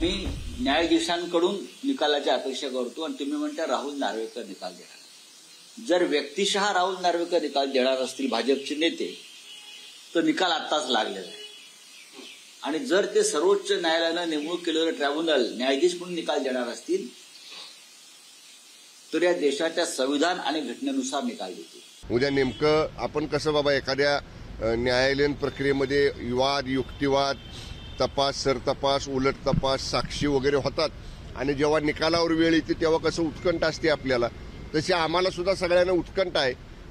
मी न्यायाधीशांकडून निकालाची अपेक्षा करतो आणि तुम्ही म्हणता राहुल नार्वेकर निकाल देणार. जर व्यक्तिशः राहुल नार्वेकर निकाल देणार असतील भाजपचे नेते तर निकाल आत्ताच लागलेला आहे. आणि जर ते सर्वोच्च न्यायालयानं नेमणूक केलेलं ट्रायब्युनल न्यायाधीश म्हणून निकाल देणार असतील तर या देशाच्या संविधान आणि घटनेनुसार निकाल देतील. उद्या नेमकं आपण कसं बाबा एखाद्या न्यायालयीन प्रक्रियेमध्ये विवाद युक्तिवाद तपास सरतपास उलट तपास साक्षी वगैरे होतात. आणि जेव्हा निकालावर वेळ येते तेव्हा कसं उत्कंठ असते आपल्याला. तशी आम्हाला सुद्धा सगळ्यांना उत्कंठ आहे.